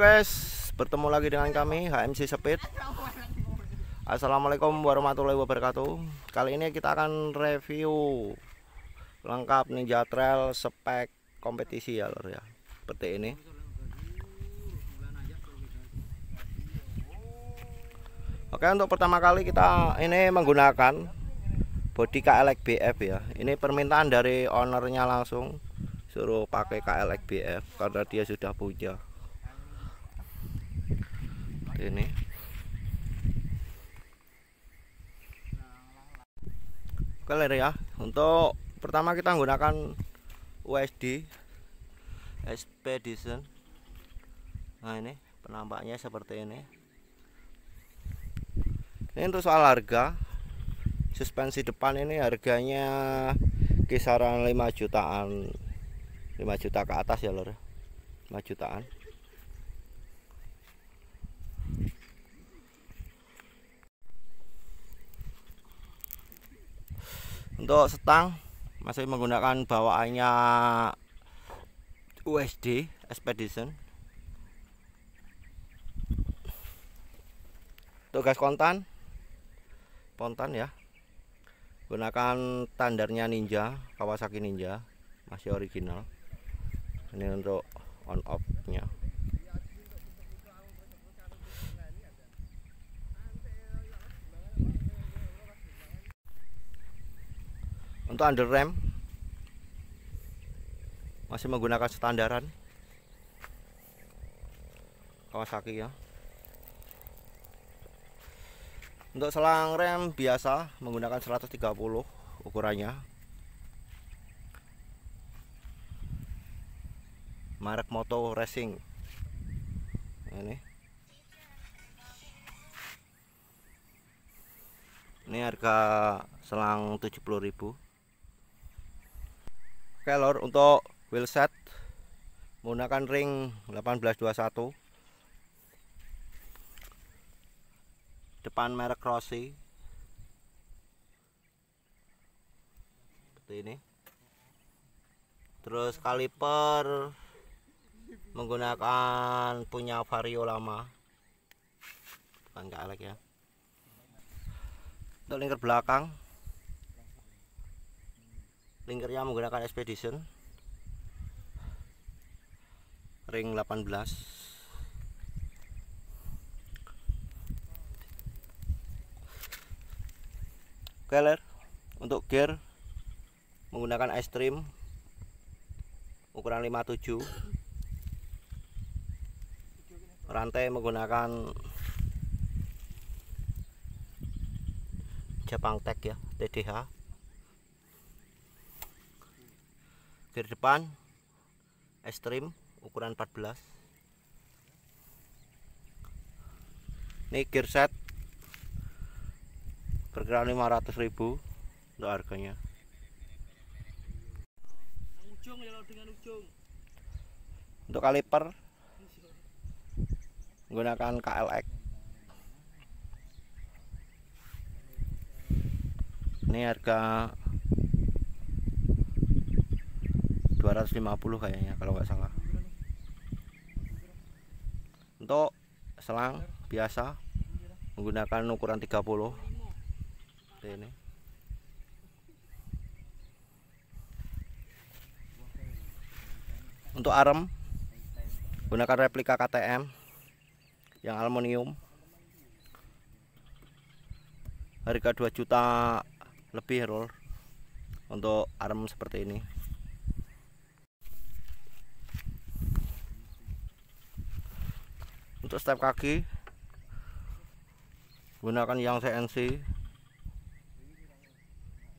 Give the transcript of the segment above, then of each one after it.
guys, bertemu lagi dengan kami HMC Speed. Assalamualaikum warahmatullahi wabarakatuh. Kali ini kita akan review lengkap Ninja Trail spek kompetisi ya lor ya. Seperti ini. Oke, untuk pertama kali kita ini menggunakan body KLX BF ya. Ini permintaan dari ownernya langsung suruh pakai KLX BF karena dia sudah punya ini. Oke ya. Untuk pertama kita menggunakan USD Expedition nah ini penampaknya seperti ini. Ini untuk soal harga suspensi depan ini harganya kisaran 5 jutaan 5 juta ke atas ya lor 5 jutaan untuk setang masih menggunakan bawaannya USD Expedition. Untuk gas kontan pontan ya. Gunakan tandarnya Ninja Kawasaki Ninja masih original. Ini untuk on off nya untuk under rem. Masih menggunakan standaran. Kawasaki ya. Untuk selang rem biasa menggunakan 130 ukurannya. Merek moto racing. Ini. Ini harga selang 70.000 oke lor untuk wheel set menggunakan ring 1821 depan merek Rossi. Seperti ini. Terus kaliper menggunakan punya vario lama. Bukan galak ya. Untuk lingkar belakang lingkarnya menggunakan expedition. Ring 18 keler untuk gear menggunakan ice stream ukuran 57 rantai menggunakan Jepang Tech ya TDH gear depan Extreme ukuran 14 ini gear set berkira 500.000 untuk harganya. Untuk kaliper menggunakan KLX ini harga 250 kayaknya kalau nggak salah. Untuk selang biasa menggunakan ukuran 30 ini. Untuk arem gunakan replika KTM yang aluminium. Harga 2 juta lebih roll untuk arm seperti ini untuk step kaki. Gunakan yang CNC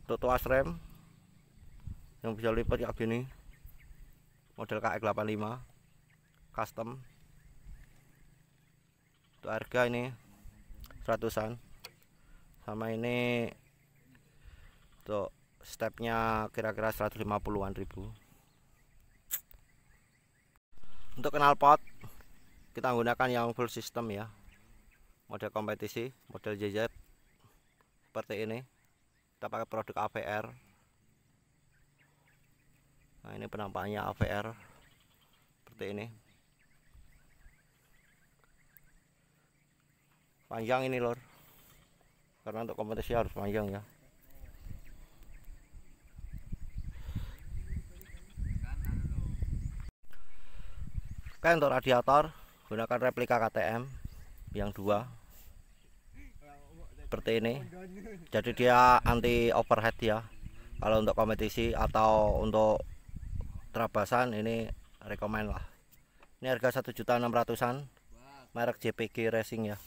untuk tuas rem. Yang bisa lipat kayak gini. Model KX85 custom. Untuk harga ini seratusan. Sama ini untuk stepnya kira-kira 150-an ribu. Untuk knalpot kita menggunakan yang full system ya. Model kompetisi model JZ seperti ini. Kita pakai produk AVR nah ini penampakannya AVR seperti ini. Panjang ini lor karena untuk kompetisi harus panjang ya. Oke untuk radiator gunakan replika KTM yang dua. Seperti ini. Jadi dia anti overhead ya. Kalau untuk kompetisi atau untuk terabasan ini rekomend lah. Ini harga 1.600an merek JPG Racing ya.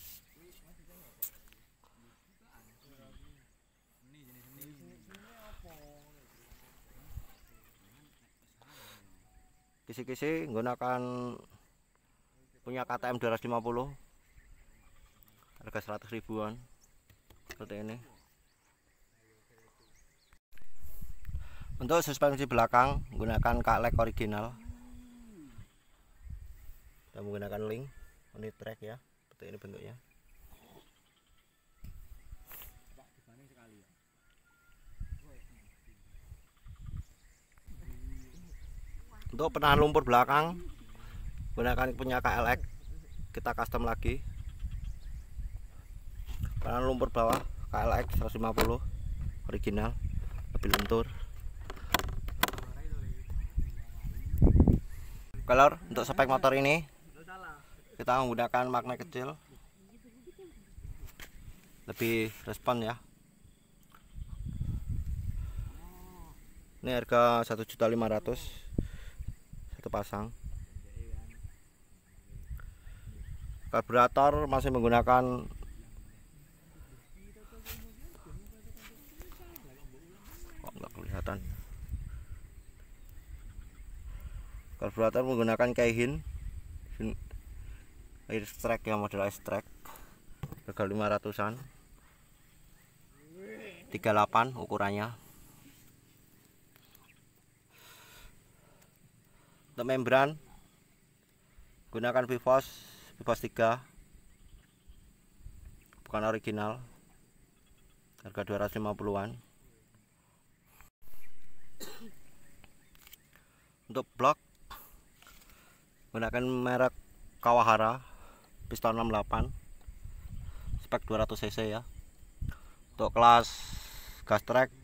Kisi-kisi menggunakan punya KTM 250 harga 100 ribuan. Seperti ini. Untuk suspensi belakang menggunakan kalek original. Dan menggunakan link unit track ya. Seperti ini bentuknya. Untuk penahan lumpur belakang gunakan punya KLX kita custom lagi. Penahan lumpur bawah. KLX 150 original. Lebih lentur color untuk spek motor ini kita menggunakan magnet kecil. Lebih respon ya. Ini harga 1.500 satu pasang karburator masih menggunakan kok nggak kelihatan. Karburator menggunakan Kaihin air strike ya model air strike harga 500an 38 ukurannya. Untuk membran gunakan Vivos 3 bukan original. Harga 250-an untuk blok gunakan merek Kawahara piston 68 spek 200 cc ya. Untuk kelas gas track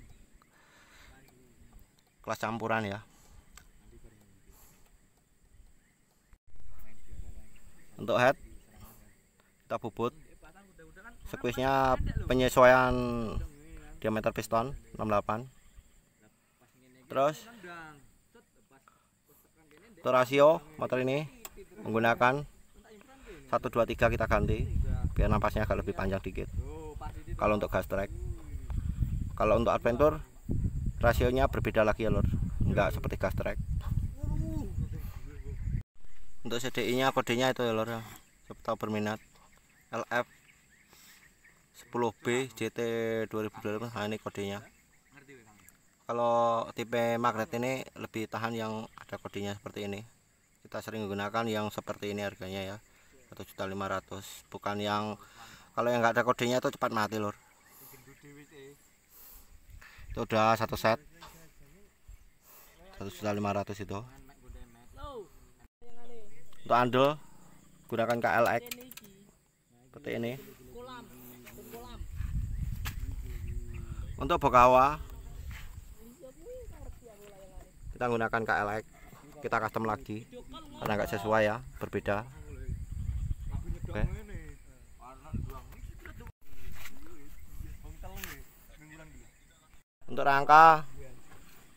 kelas campuran ya untuk head kita bubut squeeze-nya penyesuaian diameter piston 68 terus untuk rasio motor ini menggunakan 1 2 3 kita ganti biar napasnya agak lebih panjang dikit. Kalau untuk gas track kalau untuk adventure rasionya berbeda lagi ya lor enggak seperti gas track untuk CDI nya kodenya itu ya lor? Ya siapa berminat. LF 10B JT 2020 nah ini kodenya. Kalau tipe magnet ini lebih tahan yang ada kodenya seperti ini. Kita sering menggunakan yang seperti ini harganya ya 1.500 bukan yang kalau yang nggak ada kodenya itu cepat mati lor. Itu udah satu set. 1.500 itu untuk andel gunakan KLX seperti ini. Untuk bokawa kita gunakan KLX kita custom lagi. Karena nggak sesuai ya berbeda. Oke. Untuk rangka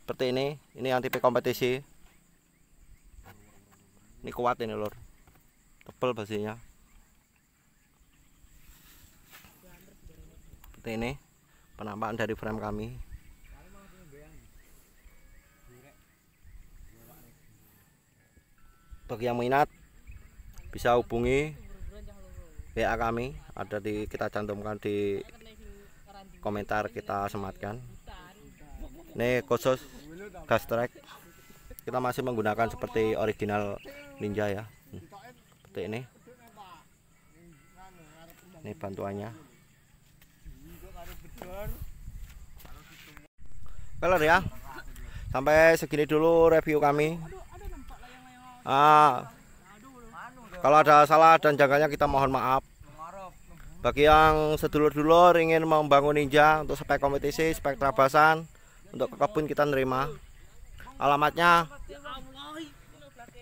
seperti ini. Ini yang tipe kompetisi ini kuat ini lor tebal basinya. Seperti ini penampakan dari frame kami. Bagi yang minat bisa hubungi WA kami. Ada di kita cantumkan di komentar kita sematkan. Ini khusus gas track kita masih menggunakan seperti original ninja ya. Seperti ini. Ini bantuannya. Color ya. Sampai segini dulu review kami. Ah, kalau ada salah dan jangkanya kita mohon maaf. Bagi yang sedulur-dulur ingin membangun ninja untuk spek kompetisi, spek trabasan, untuk ke kebun kita nerima. Alamatnya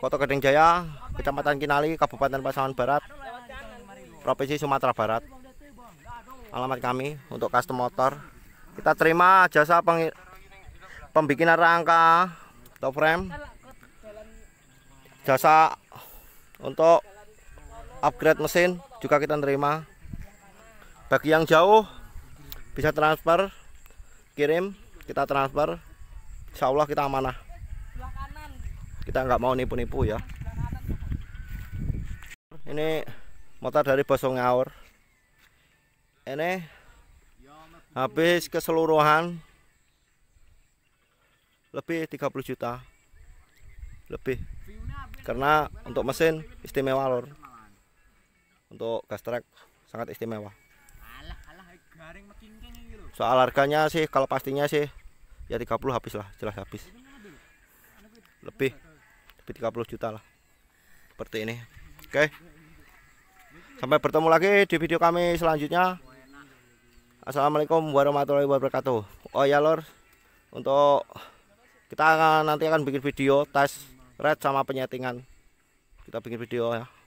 Kota Gedeng Jaya, Kecamatan Kinali, Kabupaten Pasaman Barat, Provinsi Sumatera Barat. Alamat kami untuk custom motor. Kita terima jasa pembikinan rangka top frame, jasa untuk upgrade mesin juga kita terima bagi yang jauh bisa transfer kirim kita transfer Insya Allah kita amanah. Kita nggak mau nipu-nipu ya. Ini motor dari Bosong Ngaur ini habis keseluruhan lebih 30 juta. Lebih. Karena untuk mesin istimewa lor. Untuk gas track sangat istimewa. Soal harganya sih kalau pastinya sih ya 30 habis lah jelas habis. Lebih lebih 30 juta lah. Seperti ini. Oke. Sampai bertemu lagi di video kami selanjutnya. Assalamualaikum warahmatullahi wabarakatuh. Oh ya lor. Untuk kita akan nanti akan bikin video tes red sama penyetingan. Kita bikin video ya